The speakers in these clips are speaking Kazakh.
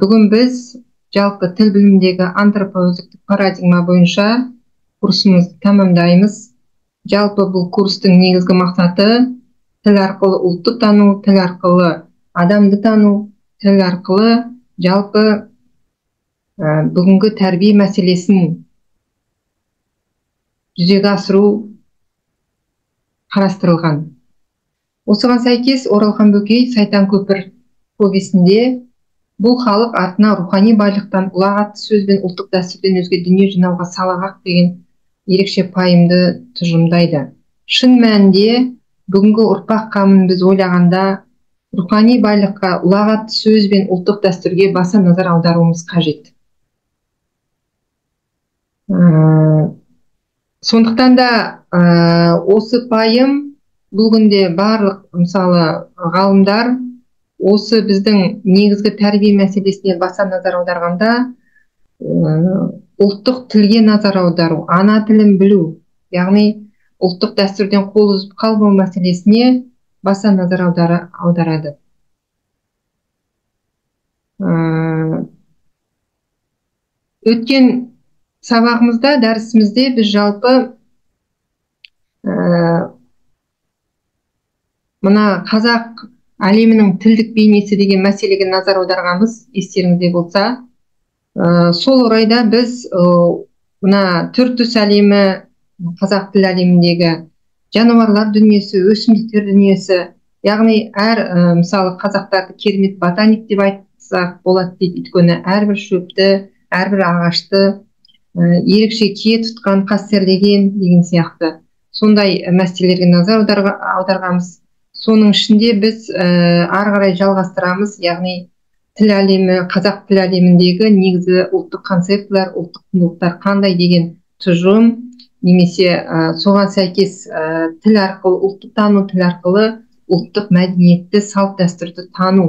бүгін біз жалпы тіл біліміндегі антропоөздіктік парадигма бойынша курсымызды тәмамдаймыз. Жалпы бұл курстың негізгі мақсаты тіл арқылы ұлтты тану тіл арқылы адамды тану тіл арқылы жалпы ә, бүгінгі тәрбие мәселесін жүзеге асыру қарастырылған. Осыған сәйкес оралхан бөкей сайтан көпір повесінде бұл халық артына рухани байлықтан ұлағатты сөзбен ұлттық дәстүрден өзге дүние жинауға салағақ деген ерекше пайымды тұжырымдайды. Шын мәнінде бүгінгі ұрпақ қамын біз ойлағанда рухани байлыққа ұлағатты сөз бен ұлттық дәстүрге баса назар аударуымыз қажет. Ә, сондықтан да ә, осы пайым бұл күнде барлық мысалы ғалымдар осы біздің негізгі тәрбие мәселесіне баса назар аударғанда ұлттық тілге назар аудару ана тілін білу яғни ұлттық дәстүрден қол үзіп қалмау мәселесіне баса назар аудара, аударады. Өткен сабағымызда дәрісімізде біз жалпы ә, мына қазақ әлемінің тілдік бейнесі деген мәселеге назар аударғанбыз естеріңізде болса ә, сол орайда біз мына түр түс әлемі қазақ тіл әлеміндегі жануарлар дүниесі өсімдіктер дүниесі яғни әр ә, мысалы қазақтарды керемет ботаник деп айтсақ болады дейді. Өйткені әрбір шөпті әрбір ағашты ә, ерекше кие тұтқан қастерлеген деген сияқты сондай мәселелерге назар аударғанбыз. Соның ішінде біз ә, ары қарай жалғастырамыз яғни тіл әлемі қазақ тіл әлеміндегі негізгі ұлттық концептілер ұлттық құндылықтар қандай деген тұжырым немесе ә, соған сәйкес ә, тіл арқылы ұлтты тану тіл арқылы ұлттық мәдениетті салт дәстүрді тану.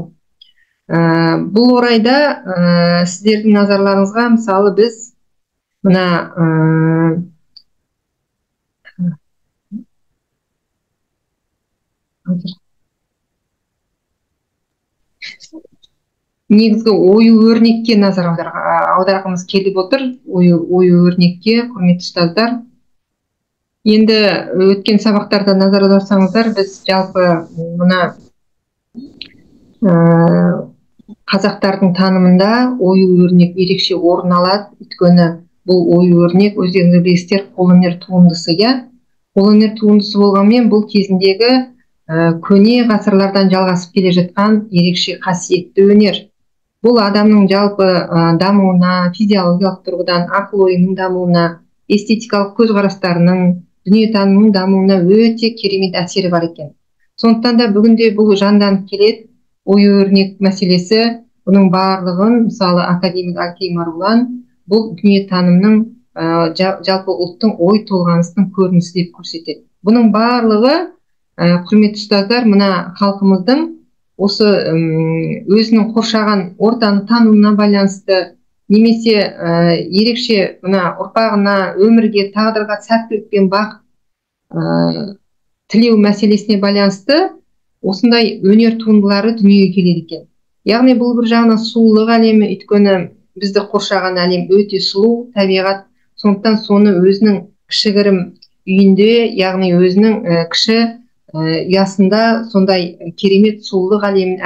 Ә, бұл орайда ә, сіздердің назарларыңызға мысалы біз мына негізгі ою өрнекке назар аударғымыз келіп отыр. Ою, өрнекке құрметті ұстаздар. Енді өткен сабақтарда назар аударсаңыздар біз жалпы мына ә, қазақтардың танымында ою өрнек ерекше орын алады. Өйткені бұл ою өрнек өздеріңіз білесіздер қолөнер туындысы иә? Қолөнер туындысы болғанмен бұл кезіндегі көне ғасырлардан жалғасып келе жатқан ерекше қасиетті өнер. Бұл адамның жалпы дамуына физиологиялық тұрғыдан ақыл ойының дамуына эстетикалық көзқарастарының дүниетанымының дамуына өте керемет әсері бар екен. Сондықтан да бүгінде бұл жанданып келеді ою өрнек мәселесі бұның барлығын мысалы академик әлкей марғұлан бұл дүниетанымның ә, жалпы ұлттың ой толғанысының көрінісі деп көрсетеді. Бұның барлығы құрметті ұстаздар мына халқымыздың осы өзінің қоршаған ортаны тануына байланысты немесе ә, ерекше мына ұрпағына өмірге тағдырға сәттілік пен бақыт ә, тілеу мәселесіне байланысты осындай өнер туындылары дүниеге келеді екен. Яғни бұл бір жағынан сұлулық әлемі өйткені бізді қоршаған әлем өте сұлу табиғат. Сондықтан соны өзінің кішігірім үйінде яғни өзінің ә, кіші ұясында сондай керемет сұлулық әлемін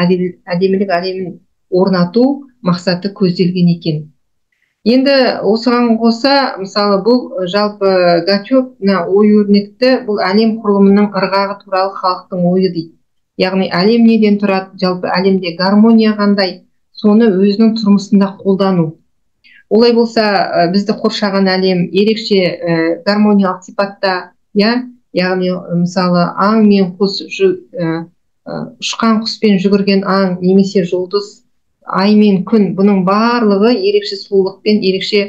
әдемілік әлемін орнату мақсаты көзделген екен. Енді осыған қоса мысалы бұл жалпы гачев мына ой өрнекті бұл әлем құрылымының ырғағы туралы халықтың ойы дейді. Яғни әлем неден тұрады жалпы әлемде гармония қандай соны өзінің тұрмысында қолдану. Олай болса бізді қоршаған әлем ерекше ә, гармониялық сипатта иә? Яғни мысалы аң мен құс ұшқан құспен жүгірген аң немесе жұлдыз ай мен күн бұның барлығы ерекше сұлулықпен ерекше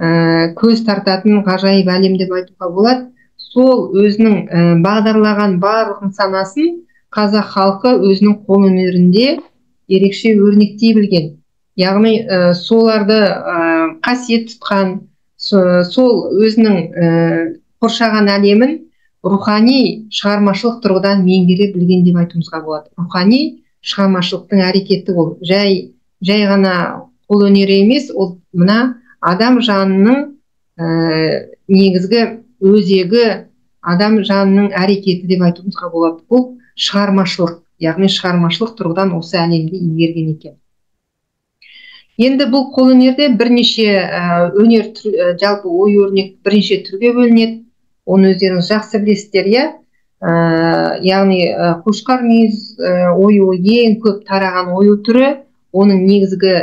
ә, көз тартатын ғажайып әлем деп айтуға болады. Сол өзінің ә, бағдарлаған барлық нысанасын қазақ халқы өзінің қол өнерінде ерекше өрнектей білген. Яғни ә, соларды ә, қасиет тұтқан сол өзінің ә, қоршаған әлемін рухани шығармашылық тұрғыдан меңгере білген деп айтуымызға болады. Рухани шығармашылықтың әрекеті ол. Жай жай ғана қолөнері емес ол мына адам жанының ә, негізгі өзегі адам жанының әрекеті деп айтуымызға болады. Бұл шығармашылық яғни шығармашылық тұрғыдан осы әлемді игерген екен. Енді бұл қолөнерде бірнеше ә, өнер ә, жалпы ою өрнек бірнеше түрге бөлінеді. Оны өздеріңіз жақсы білесіздер иә? Яғни қошқар мүйіз оюы ең көп тараған ою түрі оның негізгі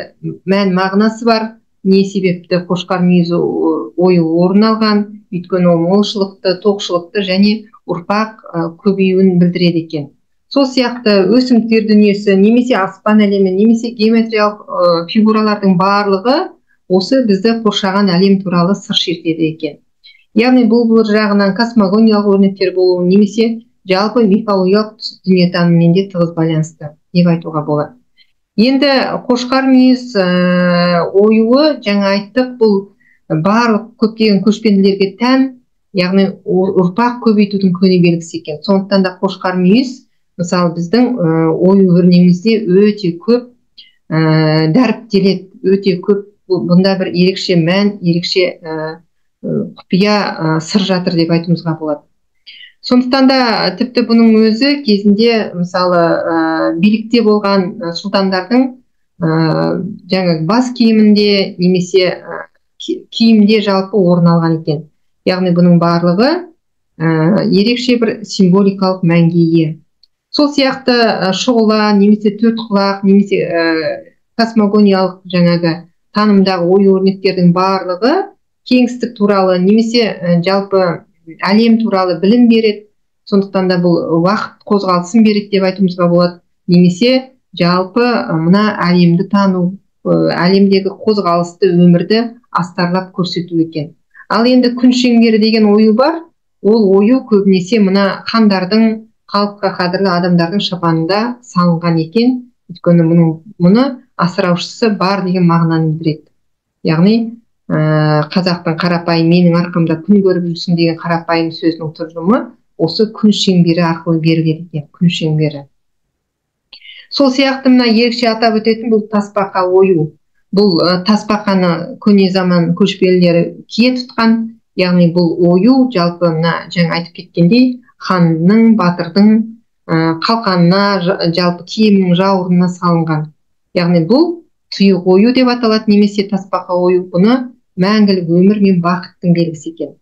мән мағынасы бар. Не себепті қошқар мүйізі ою орын алған? Өйткені ол молшылықты тоқшылықты және ұрпақ көбеюін білдіреді екен. Сол сияқты өсімдіктер дүниесі немесе аспан әлемі немесе геометриялық фигуралардың барлығы осы бізді қоршаған әлем туралы сыр шертеді екен. Яғни бұл бір жағынан космогониялық өрнектер болуы немесе жалпы мифологиялық дүниетаныммен де тығыз байланысты деп айтуға болады. Енді қошқар мүйіз ә, оюы жаңа айттық бұл барлық көптеген көшпенділерге тән яғни ұрпақ көбейтудің көне белгісі екен. Сондықтан да қошқар мүйіз мысалы біздің ә, ою өрнегімізде өте көп ә, дәріптеледі өте көп. Бұнда бір ерекше мән ерекше құпия ә, сыр жатыр деп айтуымызға болады. Сондықтан да тіпті бұның өзі кезінде мысалы ә, билікте болған сұлтандардың ә, жаңағы бас киімінде немесе ә, киімде жалпы орын алған екен. Яғни бұның барлығы ә, ерекше бір символикалық мәнге ие. Сол сияқты шұғыла немесе төрт құлақ немесе ә, космогониялық жаңағы танымдағы ою өрнектердің барлығы кеңістік туралы немесе жалпы әлем туралы білім береді. Сондықтан да бұл уақыт қозғалысын береді деп айтуымызға болады. Немесе жалпы мына әлемді тану әлемдегі қозғалысты өмірді астарлап көрсету екен. Ал енді күн шеңбері деген ою бар. Ол ою көбінесе мына хандардың халыққа қадірлі адамдардың шапанында салынған екен. Өйткені мұны асыраушысы бар деген мағынаны білдіреді. Яғни қазақтың қарапайым менің арқамда күн көріп жүрсің деген қарапайым сөзінің тұжырымы осы күн шеңбері арқылы берілген екен күн шеңбері. Сол сияқты мына ерекше атап өтетін бұл тасбақа ою. Бұл ә, тасбақаны көне заман көшпелілері кие тұтқан яғни бұл ою жалпы мына жаңа айтып кеткендей ханның батырдың ә, қалқанына жалпы киімнің жауырынына салынған. Яғни бұл тұйық ою деп аталады немесе тасбақа ою. Бұны мәңгілік өмір мен бақыттың белгісі екен.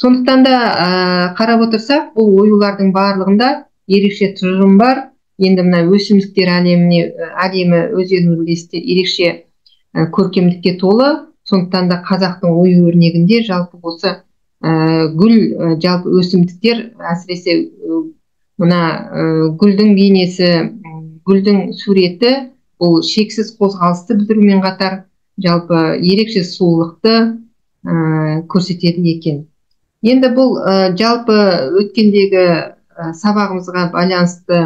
Сондықтан да ә, қарап отырсақ бұл оюлардың барлығында ерекше тұжырым бар. Енді мына өсімдіктер әлеміне әлемі өздеріңіз ерекше ә, көркемдікке толы. Сондықтан да қазақтың ою өрнегінде жалпы осы ә, гүл ә, жалпы өсімдіктер әсіресе мына гүлдің бейнесі гүлдің суреті бұл шексіз қозғалысты білдірумен қатар жалпы ерекше сұлулықты ә, көрсетеді екен. Енді бұл ә, жалпы өткендегі сабағымызға байланысты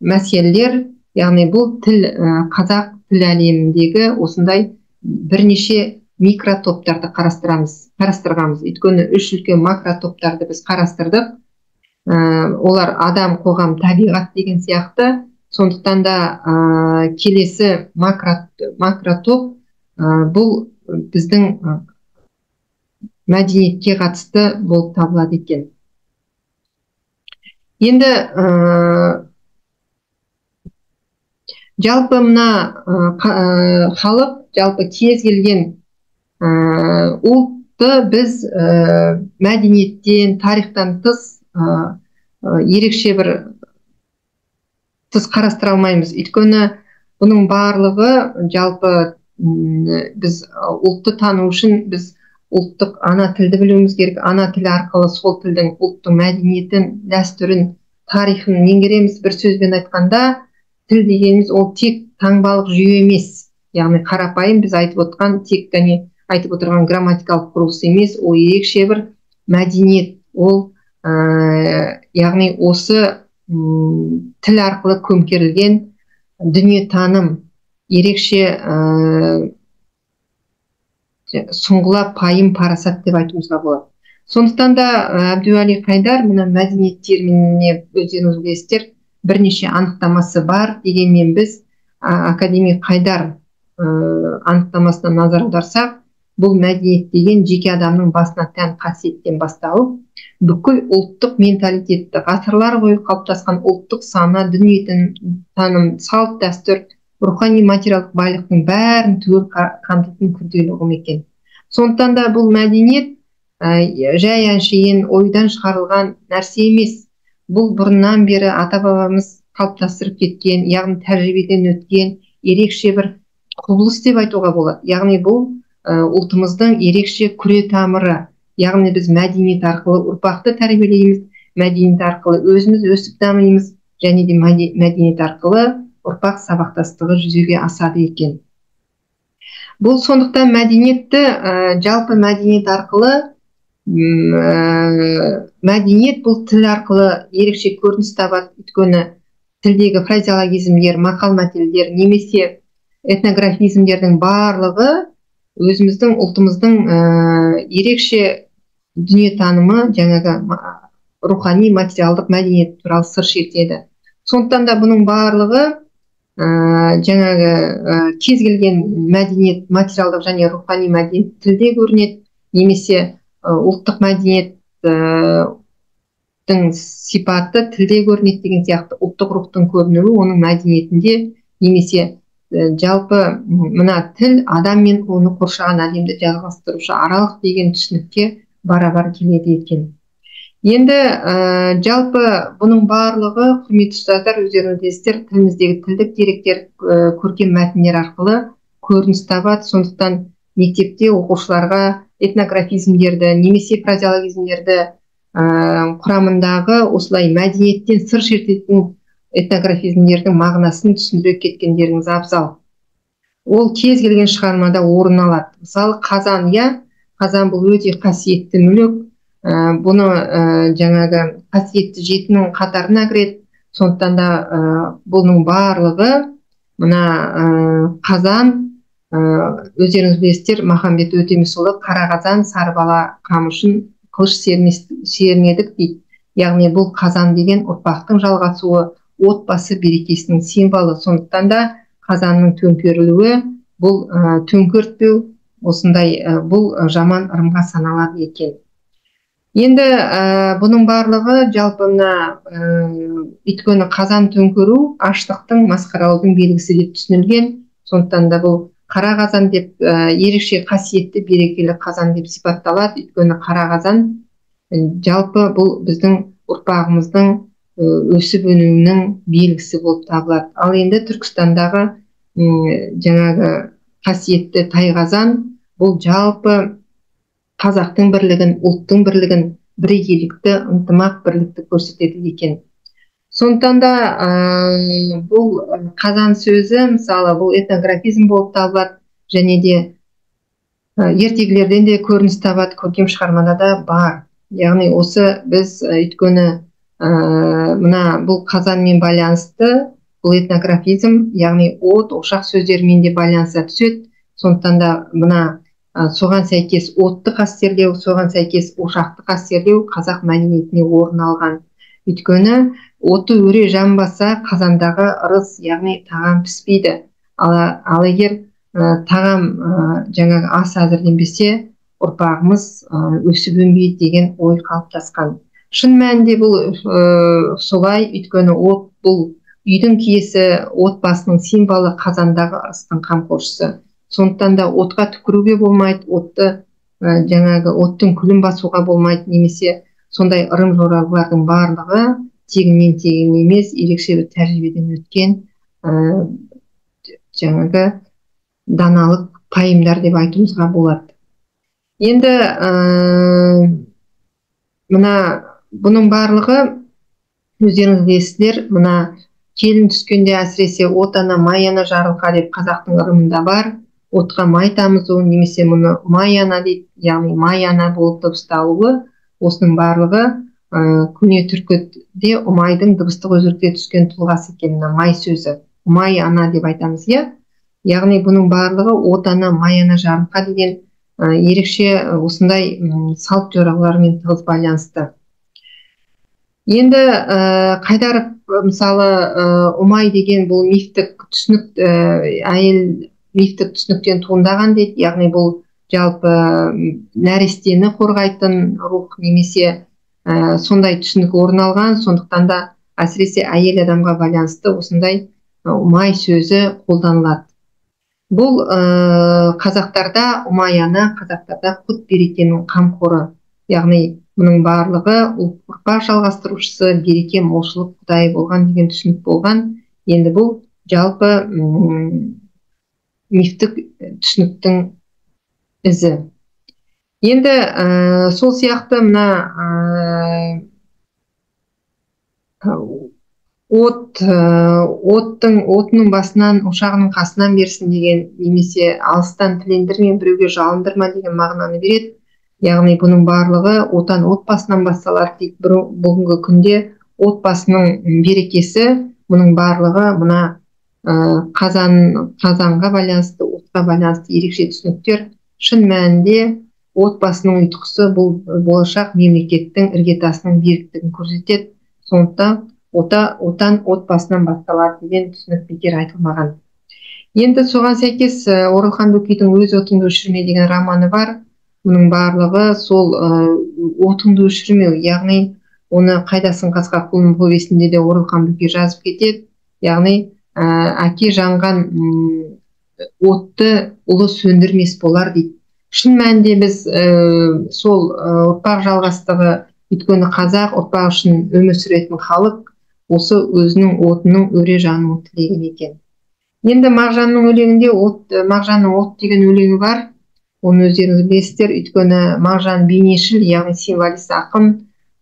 мәселелер яғни бұл тіл қазақ тіл әлеміндегі осындай бірнеше микротоптарды қарастырамыз қарастырғанбыз. Өйткені үш үлкен макротоптарды біз қарастырдық. Ә, олар адам қоғам табиғат деген сияқты. Сондықтан да ә, келесі макро, макротоп бұл біздің мәдениетке қатысты болып табылады екен. Енді ә, жалпы мына халық жалпы кез келген ә, ұлтты біз ә, мәдениеттен тарихтан тыс ә, ерекше бір тыс қарастыра алмаймыз. Өйткені бұның барлығы жалпы біз ұлтты тану үшін біз ұлттық ана тілді білуіміз керек ана тіл арқылы сол тілдің ұлттың мәдениетін дәстүрін тарихын меңгереміз. Бір сөзбен айтқанда тіл дегеніміз ол тек таңбалық жүйе емес. Яғни қарапайым біз айтып отқан тек қана айтып отырған грамматикалық құрылыс емес ол ерекше бір мәдениет. Ол ә, яғни осы ұм, тіл арқылы көмкерілген дүниетаным. Ерекше ә, сұңғыла пайым парасат деп айтуымызға болады. Сондықтан да әбдуәли қайдар мына мәдениет терминіне өздеріңіз білесіздер бірнеше анықтамасы бар дегенмен біз академик қайдар анықтамасына назар аударсақ бұл мәдениет деген жеке адамның басына тән қасиеттен басталып бүкіл ұлттық менталитетті ғасырлар бойы қалыптасқан ұлттық сана таным салт дәстүр рухани материалдық байлықтың бәрін түгел қамтитын күрделі ұғым екен. Сондықтан да бұл мәдениет ә, жай әншейін ойдан шығарылған нәрсе емес. Бұл бұрыннан бері ата бабамыз қалыптастырып кеткен яғни тәжірибеден өткен ерекше бір құбылыс деп айтуға болады. Яғни бұл ә, ұлтымыздың ерекше күре тамыры. Яғни біз мәдениет арқылы ұрпақты тәрбиелейміз мәдениет арқылы өзіміз өсіп дамимыз және де мәдениет арқылы ұрпақ сабақтастығы жүзеге асады екен. Бұл сондықтан мәдениетті ә, жалпы мәдениет арқылы ә, мәдениет бұл тіл арқылы ерекше көрініс табады. Өйткені тілдегі фразеологизмдер мақал мәтелдер немесе этнографизмдердің барлығы өзіміздің ұлтымыздың ә, ерекше дүниетанымы жаңағы рухани материалдық мәдениет туралы сыр шертеді. Сондықтан да бұның барлығы жаңағы ә, кез келген мәдениет материалдық және рухани мәдениет тілде көрінеді немесе ә, ұлттық мәдениеттің сипаты тілде көрінеді деген сияқты ұлттық рухтың көрінуі оның мәдениетінде немесе Э, жалпы мына тіл адам мен оны қоршаған әлемді жалғастырушы аралық деген түсінікке бара бар келеді екен. Енді ә, жалпы бұның барлығы құрметті ұстаздар өздеріңіз тіліміздегі тілдік деректер ә, көркем мәтіндер арқылы көрініс табады. Сондықтан мектепте оқушыларға этнографизмдерді немесе фразеологизмдерді ә, құрамындағы осылай мәдениеттен сыр шертетін этнографизмдердің мағынасын түсіндіре кеткендеріңіз абзал. Ол кез келген шығармада орын алады. Мысалы қазан иә? Қазан бұл өте қасиетті мүлік. Бұны ә, жаңағы қасиетті жетінің қатарына кіреді. Сондықтан да ә, бұның барлығы мына қазан өздеріңіз білесіздер махамбет өтемісұлы қара қазан сары бала қамышын қылыш сермедік дейді. Яғни бұл қазан деген ұрпақтың жалғасуы отбасы берекесінің символы. Сондықтан да қазанның төңкерілуі бұл ә, төңкертпеу осындай ә, бұл жаман ырымға саналады екен. Енді ә, бұның барлығы жалпы мына ә, өйткені қазан төңкеру аштықтың масқаралаудың белгісі деп түсінілген. Сондықтан да бұл қара қазан деп ә, ерекше қасиетті берекелі қазан деп сипатталады. Өйткені қара қазан жалпы бұл біздің ұрпағымыздың өсіп өнуінің белгісі болып табылады. Ал енді түркістандағы жаңағы қасиетті тайқазан бұл жалпы қазақтың бірлігін ұлттың бірлігін бірегейлікті ынтымақ бірлікті көрсетеді екен. Сондықтан да ә, бұл қазан сөзі мысалы бұл этнографизм болып табылады және де ә, ертегілерден де көрініс табады көркем шығармада да бар. Яғни осы біз өйткені ә, мына бұл қазанмен байланысты бұл этнографизм яғни от ошақ сөздерімен де байланыса түседі сондықтан да мына соған сәйкес отты қастерлеу соған сәйкес ошақты қастерлеу қазақ мәдениетіне орын алған. Өйткені оты өре жанбаса қазандағы ырыс яғни тағам піспейді. Ал, ал егер ә, тағам ә, жаңағы ас әзірленбесе ұрпағымыз өсіп өнбейді деген ой қалыптасқан. Шын мәнінде бұл ә, солай өйткені от бұл үйдің киесі отбасының символы қазандағы ырыстың қамқоршысы. Сондықтан да отқа түкіруге болмайды отты ә, жаңағы оттың күлін басуға болмайды немесе сондай ырым жоралғылардың барлығы тегіннен тегін емес ерекше бір тәжірибеден өткен ә, жаңағы даналық пайымдар деп айтуымызға болады. Енді ә, мына бұның барлығы өздеріңіз білесіздер мына келін түскенде әсіресе от ана май ана жарылқа деп қазақтың ырымында бар. Отқа май тамызу немесе мұны май ана дейді яғни май ана болып дыбысталуы осының барлығы ә, көне түркіде ұмайдың дыбыстық өзірте түскен тұлғасы екен мына май сөзі. Май ана деп айтамыз иә? Яғни бұның барлығы от ана май ана жарылқа деген ә, ерекше осындай салт жоралғылармен тығыз байланысты. Енді ә, қайдаров мысалы ұмай деген бұл мифтік түсінік ә, әйел мифтік түсініктен туындаған дейді. Яғни бұл жалпы нәрестені қорғайтын рух немесе ә, сондай түсінік орын алған. Сондықтан да әсіресе әйел адамға байланысты осындай ұмай сөзі қолданылады. Бұл ә, қазақтарда ұмай қазақтарда құт берекенің қамқоры. Яғни мұның барлығы ұрпақ жалғастырушысы береке молшылық құдайы болған деген түсінік болған. Енді бұл жалпы мифтік түсініктің ізі. Енді ә, сол сияқты мына ә, от ә, оттың отының басынан ошағының қасынан берсін деген немесе алыстан тілендірме біреуге жалындырма деген мағынаны береді. Яғни бұның барлығы отан отбасынан басталады дейді. Бүгінгі күнде отбасының берекесі мұның барлығы мына қазан қазанға байланысты отқа байланысты ерекше түсініктер. Шын мәнінде отбасының ұйытқысы бұл болашақ мемлекеттің іргетасының беріктігін көрсетеді. Сондықтан ота, отан отбасынан басталады деген түсінік бекер айтылмаған. Енді соған сәйкес оралхан бөкейдің өз отыңды өшірме деген романы бар. Мұның барлығы сол ә, отыңды өшірмеу яғни оны қайдасың қасқа құлын повесінде де оралхан бөкей жазып кетеді. Яғни әке жанған отты ұлы сөндірмес болар дейді. Шын мәнінде біз ә, сол ә, ұрпақ жалғастығы өйткені қазақ ұрпақ үшін өмір сүретін халық осы өзінің отының өре жануын тілеген екен. Енді мағжанның өлеңінде от мағжанның от деген өлеңі бар. Оны өздеріңіз білесіздер. Өйткені мағжан бейнешіл яғни символист ақын.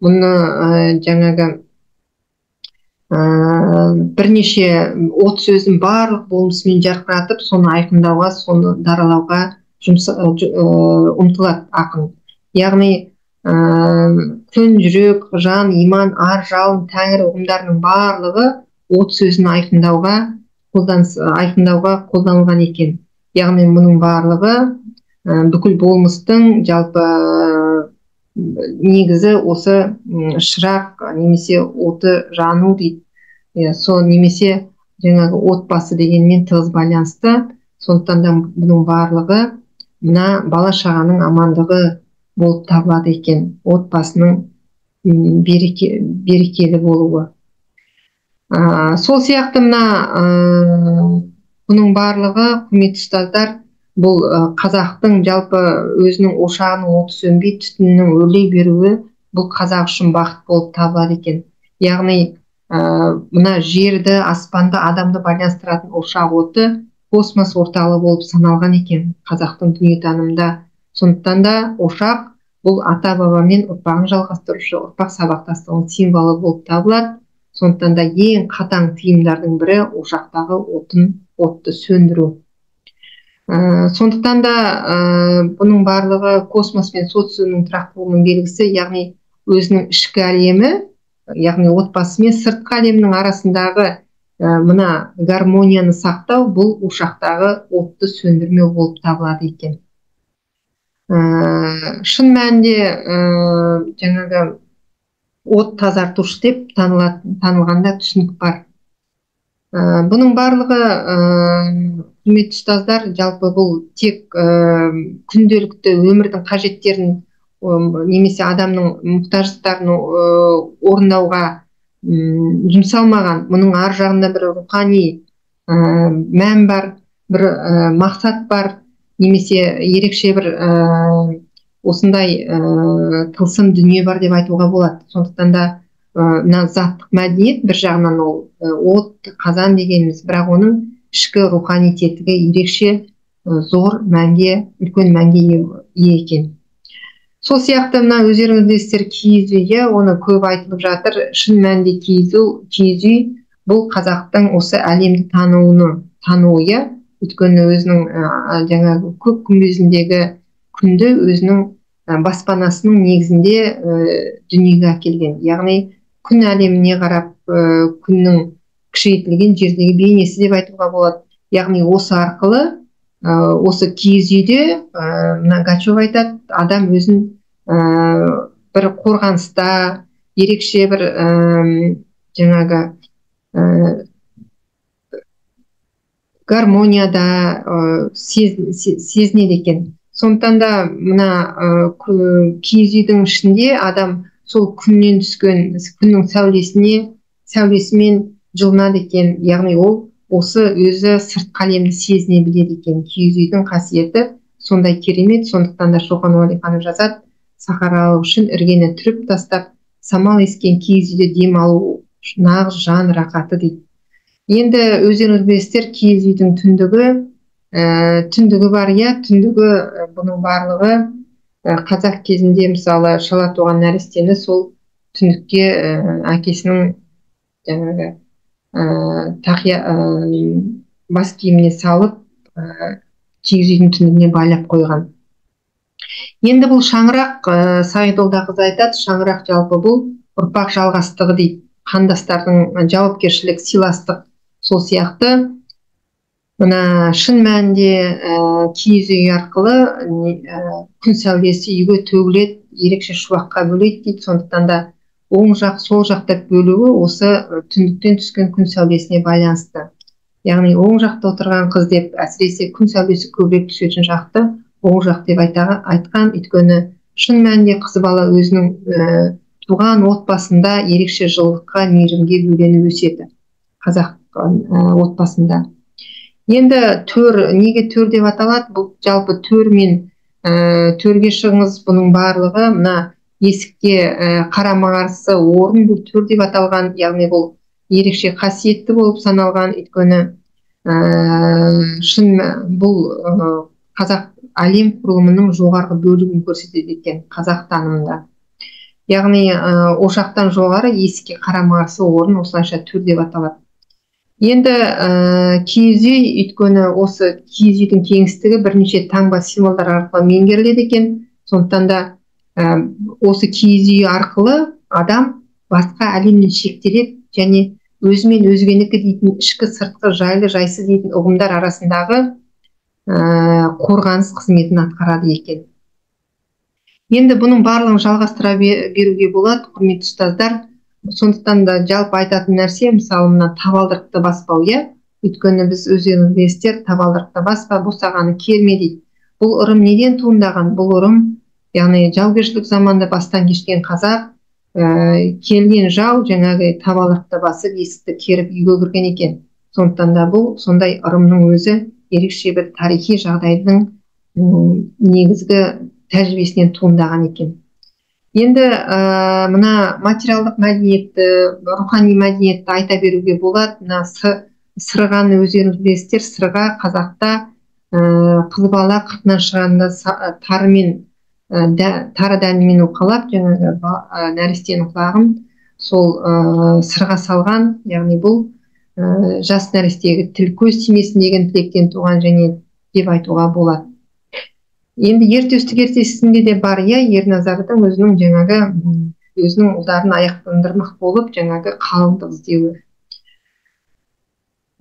Мұны ә, жаңағы ә, бірнеше от сөзін барлық болмысымен жарқыратып соны айқындауға соны даралауға жұмса, ұмтылады ақын. Яғни ә, күн жүрек жан иман ар жалын тәңір ұғымдарының барлығы от сөзін айқындауға қолданыс айқындауға қолданылған екен. Яғни мұның барлығы Ә, бүкіл болмыстың жалпы негізі осы шырақ немесе оты жану дейді. Сол немесе жаңағы отбасы дегенмен тығыз байланысты. Сондықтан да бұның барлығы мына бала шағаның амандығы болып табылады екен. Отбасының береке, берекелі болуы. Ә, сол сияқты мына ә, бұның барлығы құрметті ұстаздар бұл қазақтың жалпы өзінің ошағының оты сөнбей түтіннің өрлей беруі бұл қазақ үшін бақыт болып табылады екен. Яғни ә, мына жерді аспанды адамды байланыстыратын ошақ оты космос орталығы болып саналған екен қазақтың дүниетанымында. Сондықтан да ошақ бұл ата бабамен ұрпағын жалғастырушы ұрпақ сабақтастығының символы болып табылады. Сондықтан да ең қатаң тыйымдардың бірі ошақтағы отын отты сөндіру. Ә, сондықтан да ә, бұның барлығы космос пен социумның тұрақтылығының белгісі яғни өзінің ішкі әлемі яғни отбасы мен сыртқы әлемнің арасындағы ә, мына гармонияны сақтау бұл ошақтағы отты сөндірмеу болып табылады екен. Ә, шын мәнінде ә, жаңағы от тазартушы деп танылғанда түсінік бар. Ә, бұның барлығы ә, құрметті ұстаздар жалпы бұл тек ә, күнделікті өмірдің қажеттерін ә, немесе адамның мұқтаждықтарын ә, орындауға жұмсалмаған мұның ар жағында бір рухани ә, мән бар бір ә, мақсат бар немесе ерекше бір ә, осындай ә, тылсым дүние бар деп айтуға болады. сондықтан да мына заттық мәдениет бір жағынан ол от қазан дегеніміз. бірақ оның ішкі рухани тетігі ерекше зор мәнге үлкен мәнге ие екен. Сол сияқты мына өздеріңіз білесіздер киіз үй иә оны көп айтылып жатыр. Шын мәнінде киіз киіз үй бұл қазақтың осы әлемді тануыны тануы иә. Өйткені өзінің жаңағы көк күмбезіндегі күнді өзінің баспанасының негізінде дүниеге әкелген. Яғни күн әлеміне қарап ә, күннің күшейтілген жердегі бейнесі деп айтуға болады. Яғни осы арқылы ә, осы киіз үйде ә, мына гачев айтады адам өзін ә, бір қорғаныста ерекше бір ә, жаңағы ә, гармонияда ә, сезінеді екен. Сондықтан да мына киіз үйдің ішінде адам сол күннен түскен күннің сәулесіне сәулесімен жылынады екен яғни ол осы өзі сыртқы әлемді сезіне біледі екен. Киіз үйдің қасиеті сондай керемет сондықтан да шоқан уәлиханов жазады сахаралық үшін іргені түріп тастап самал ескен киіз үйде дем алу нағыз жан рахаты дейді. Енді өздеріңіз білесіздер киіз үйдің түндігі ә, түндігі бар иә түндігі бұның барлығы ә, қазақ кезінде мысалы шала туған нәрестені сол түндікке ә, әкесінің жаңағы ә, ә, бас киіміне салып ә, киіз үйдің түндігіне байлап қойған. Енді бұл шаңырақ ә, қыз айтады шаңырақ жалпы бұл ұрпақ жалғастығы дейді. Қандастардың жауапкершілік сыйластық сол сияқты. Мына шын мәнінде ә, киіз үй арқылы ә, күн сәулесі үйге төгіледі ерекше шуаққа бөлейді дейді. Сондықтан да оң жақ сол жақ деп бөлуі осы түндіктен түскен күн сәулесіне байланысты. Яғни оң жақта отырған қыз деп әсіресе күн сәулесі көбірек түсетін жақты оң жақ деп айтқан. Өйткені шын мәнінде қыз бала өзінің ә, туған отбасында ерекше жылылыққа мейірімге бөленіп өседі. Қазақ отбасында. Енді төр неге төр деп аталады? Бұл жалпы төр мен ә, төрге шығыңыз. Бұның барлығы мына есікке қарама қарсы орын бұл төр деп аталған яғни бұл ерекше қасиетті болып саналған. Өйткені ә, шын бұл ә, қазақ әлем құрылымының жоғарғы бөлігін көрсетеді екен қазақ танымында. Яғни ә, ошақтан жоғары есікке қарама қарсы орын осылайша төр деп аталады. Енді ә, киіз үй өйткені осы киіз үйдің кеңістігі бірнеше таңба символдар арқылы меңгеріледі екен. Сондықтан да ә, осы киіз үй арқылы адам басқа әлемнен шектеледі және өзі мен өзгенікі дейтін ішкі сыртқы жайлы жайсыз дейтін ұғымдар арасындағы ә, қорғаныс қызметін атқарады екен. Енді бұның барлығын жалғастыра беруге болады құрметті ұстаздар. Сондықтан да жалпы айтатын нәрсе мысалы мына табалдырықты баспау иә? Өйткені біз өздеріңіз білесіздер табалдырықты баспа босағаны керме дейді. Бұл ырым неден туындаған? Бұл ырым яғни жаугершілік заманда бастан кешкен қазақ ә, келген жау жаңағы табалдырықты басып есікті керіп үйге кірген екен. Сондықтан да бұл сондай ырымның өзі ерекше бір тарихи жағдайдың негізгі тәжірибесінен туындаған екен. Енді ә, мына материалдық мәдениетті рухани мәдениетті айта беруге болады. Мына сырғаны өздеріңіз білесіздер. Сырға қазақта ә, қыз бала қыртынан шығғанда тарымен ә, тары дәнімен уқалап жаңағы ә, нәрестенің құлағын сол ә, сырға салған яғни бұл ә, жас нәрестеге тіл көз тимесін деген тілектен туған және деп айтуға болады енді ер төстік ертесінде де бар иә ерназардың өзінің жаңағы өзінің ұлдарын аяқтандырмақ болып жаңағы қалыңдық іздеуі.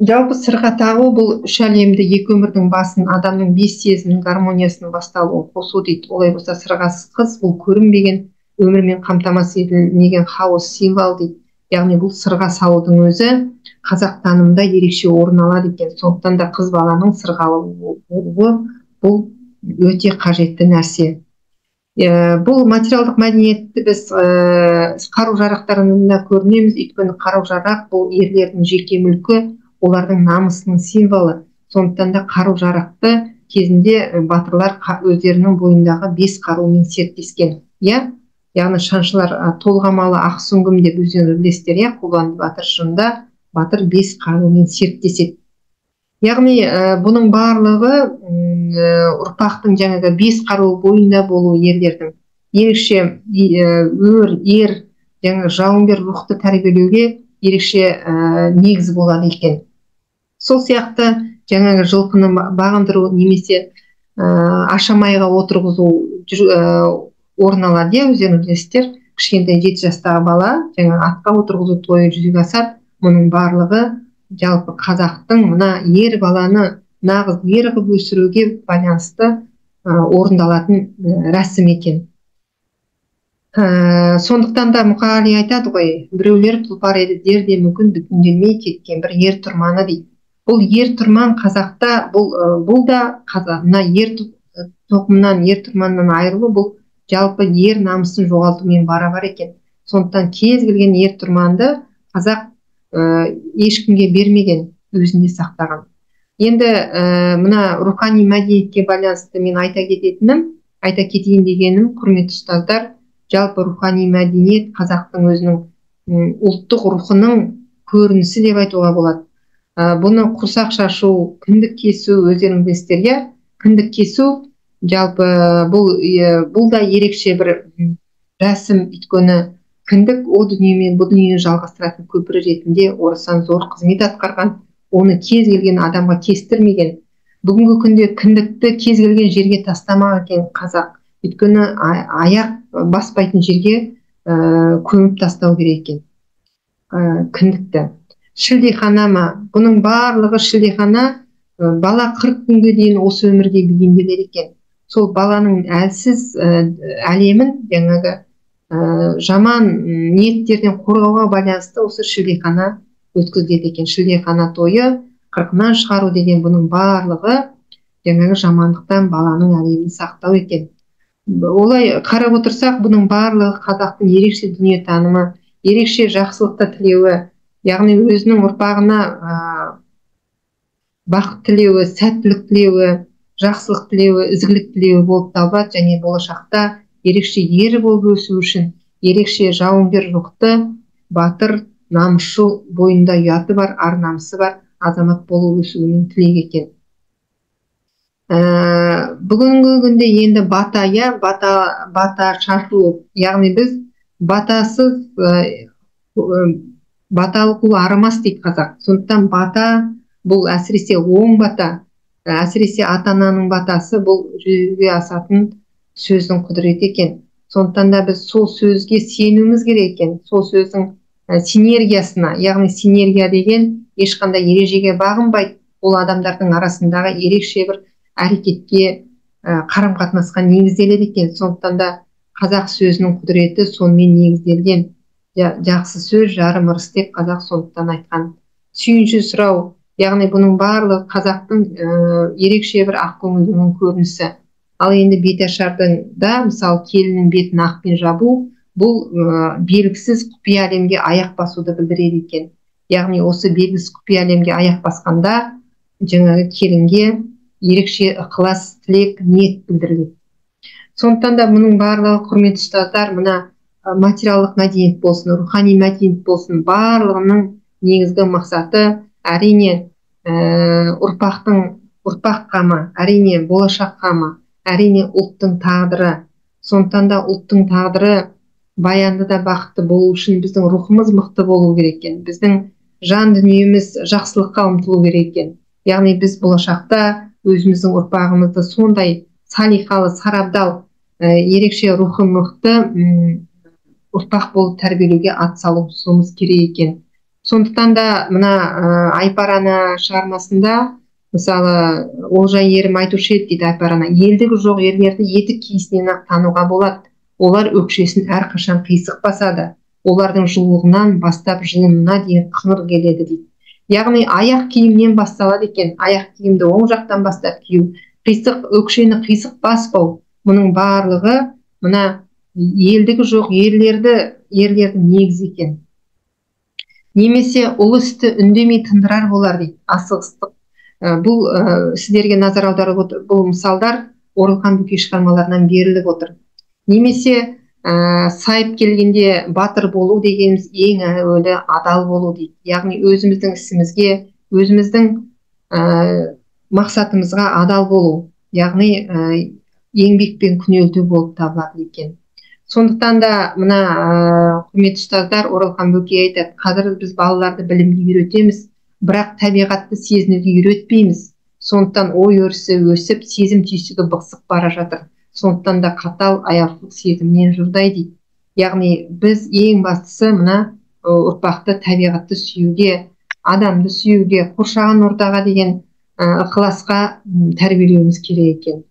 Жалпы сырға тағу бұл үш әлемді екі өмірдің басын адамның бес сезімнің гармониясының басталуын қосу дейді олай болса сырғасыз қыз бұл көрінбеген өмірмен қамтамасыз етілмеген хаос символ дейді. Яғни бұл сырға салудың өзі қазақ танымында ерекше орын алады екен. Сондықтан да қыз баланың сырғалы болуы бұл өте қажетті нәрсе. Ә, бұл материалдық мәдениетті біз ә, қару жарақтарында көрінеміз. Өйткені қару жарақ бұл ерлердің жеке мүлкі олардың намысының символы сондықтан да қару жарақты кезінде батырлар өздерінің бойындағы бес қарумен серттескен иә? Яғни шаншылар толғамалы ақ сүңгім деп өздеріңіз білесіздер иә? Қобыланды батыр шынында батыр бес қарумен серттеседі яғни ә, бұның барлығы ұрпақтың жаңағы бес қаруы бойында болу ерлердің ерекше өр ер жаңағы жауынгер рухты тәрбиелеуге ерекше ә, негіз болады екен. Сол сияқты жаңағы жылқыны бағындыру немесе ә, ашамайға отырғызу ә, орын алады иә өздеріңіз білесіздер кішкентай жеті жастағы бала жаңағы атқа отырғызу тойы жүзеге асады. Мұның барлығы жалпы қазақтың мына ер баланы нағыз ер қылып өсіруге байланысты ә, орындалатын рәсім екен. Ә, сондықтан да мұқағали айтады ғой біреулер тұлпар еді дерде мүмкін бүтінделмей кеткен бір ер тұрманы дейді. Бұл ер тұрман қазақта бұл бұл да мына ер тоқымнан ер тұрманнан айырылу бұл жалпы ер намысын жоғалтумен барабар екен. Сондықтан кез келген ер тұрманды қазақ ә, ешкімге бермеген өзінде сақтаған. Енді ә, мына рухани мәдениетке байланысты мен айта кететінім айта кетейін дегенім құрметті ұстаздар жалпы рухани мәдениет қазақтың өзінің ұлттық рухының көрінісі деп айтуға болады. Ә, бұны құрсақ шашу кіндік кесу өздеріңіз білесіздер иә? Кіндік кесу жалпы бұл бұл да ерекше бір рәсім. Өйткені кіндік о дүние мен бұл дүниені жалғастыратын көпір ретінде орасан зор қызмет атқарған оны кез келген адамға кестірмеген бүгінгі күнде кіндікті кез келген жерге тастамақ екен қазақ. Өйткені аяқ баспайтын жерге ә, көміп тастау керек екен ә, кіндікті. Шілдехана ма? Бұның барлығы шілдехана бала қырық күнге дейін осы өмірге бейімделеді екен. Сол баланың әлсіз әлемін жаңағы ә, жаман ниеттерден қорғауға байланысты осы шілдехана өткізіледі екен. Шілдехана тойы қырқынан шығару деген бұның барлығы жаңағы жамандықтан баланың әлемін сақтау екен. Олай қарап отырсақ бұның барлығы қазақтың ерекше дүниетанымы ерекше жақсылықты тілеуі яғни өзінің ұрпағына ә, бақыт тілеуі сәттілік тілеуі жақсылық тілеуі ізгілік тілеуі болып табылады және болашақта ерекше ер болып өсу үшін ерекше жауынгер рухты батыр намысшыл бойында ұяты бар ар намысы бар азамат болып өсуінің тілегі екен. Ә, бүгінгі күнде енді бата иә бата бата шашу яғни біз батасыз баталы қу арымас дейді қазақ. Сондықтан бата бұл әсіресе оң бата әсіресе ата ананың батасы бұл жүзеге асатын сөздің құдіреті екен. Сондықтан да біз сол сөзге сенуіміз керек екен. Сол сөздің синергиясына яғни синергия деген ешқандай ережеге бағынбайды ол адамдардың арасындағы ерекше бір әрекетке ә, қарым қатынасқа негізделеді екен. Сондықтан да қазақ сөзінің құдіреті сонымен негізделген. Жақсы сөз жарым ырыс деп қазақ сондықтан айтқан. Сүйінші сұрау яғни бұның барлығы қазақтың ә, ерекше бір ақкөңілдігінің көрінісі ал енді беташардың да мысалы келіннің бетін ақпен жабу бұл ә, белгісіз құпия әлемге аяқ басуды білдіреді екен. Яғни осы белгісіз құпия әлемге аяқ басқанда жаңағы келінге ерекше ықылас тілек ниет білдіріледі. Сондықтан да мұның барлығы құрметті ұстаздар мына материалдық мәдениет болсын рухани мәдениет болсын барлығының негізгі мақсаты әрине ә, ұрпақтың ұрпақ қамы әрине болашақ қамы әрине ұлттың тағдыры. Сондықтан да ұлттың тағдыры баянды да бақытты болу үшін біздің рухымыз мықты болу керек екен. Біздің жан дүниеміз жақсылыққа ұмтылу керек екен. Яғни біз болашақта өзіміздің ұрпағымызды сондай салиқалы сарабдал ә, ерекше рухы мықты ұрпақ болып тәрбиелеуге атсалысуымыз керек екен. Сондықтан да мына ә, айпар ана шығармасында мысалы олжай ерім айтушы еді дейді айпар ана елдігі жоқ ерлерді етік киісінен ақ тануға болады. Олар өкшесін әрқашан қисық басады. Олардың жылулығынан бастап жылынына дейін қыңыр келеді дейді. Яғни аяқ киімнен басталады екен. Аяқ киімді оң жақтан бастап кию. Қисық өкшені қисық баспау мұның барлығы мына елдігі жоқ ерлерді ерлердің негізі екен. Немесе ұлы істі үндемей тындырар болар дейді асығыстық бұл ә, сіздерге назар аударып отыр. Бұл мысалдар оралхан бөкей шығармаларынан беріліп отыр. Немесе ә, сайып келгенде батыр болу дегеніміз ең әуелі адал болу дейді. Яғни өзіміздің ісімізге өзіміздің ә, мақсатымызға адал болу. Яғни еңбекпен күнелту болып табылады екен. Сондықтан да мына ә, құрметті ұстаздар оралхан бөкей айтады қазір біз балаларды білімге үйретеміз бірақ табиғатты сезінуге үйретпейміз сондықтан ой өрісі өсіп сезім түйсігі бықсып бара жатыр. Сондықтан да қатал аяушылық сезімнен жұрдай дейді. Яғни біз ең бастысы мына ұрпақты табиғатты сүюге адамды сүюге қоршаған ортаға деген ықыласқа тәрбиелеуіміз керек екен.